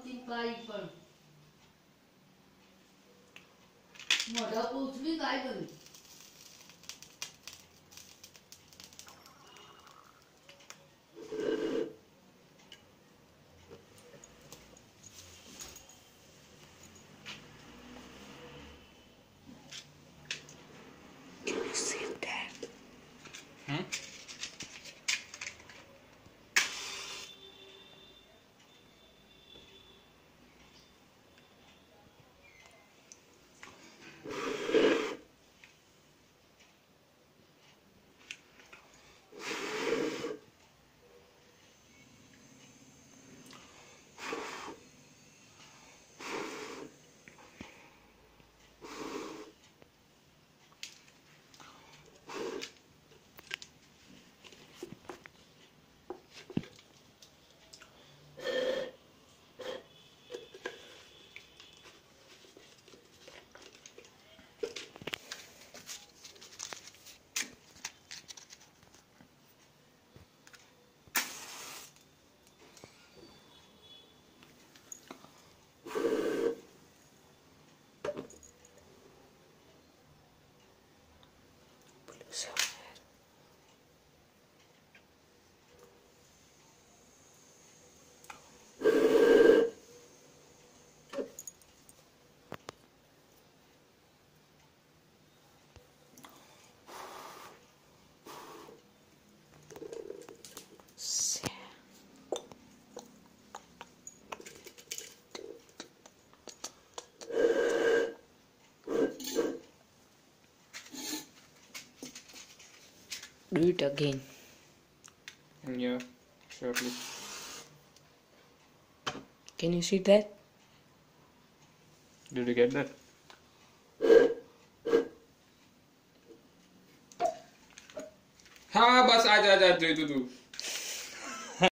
fucking Bible. Mother puts me Bible. Mm-hmm. Do it again. Yeah, surely. Can you see that? Did you get that? हाँ बस आजा आजा दे दो तू